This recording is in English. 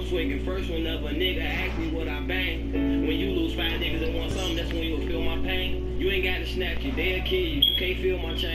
I'm swinging first whenever a nigga ask me what I bang. When you lose five niggas and want something, that's when you'll feel my pain. You ain't got to snatch you they'll kill you. You can't feel my chain.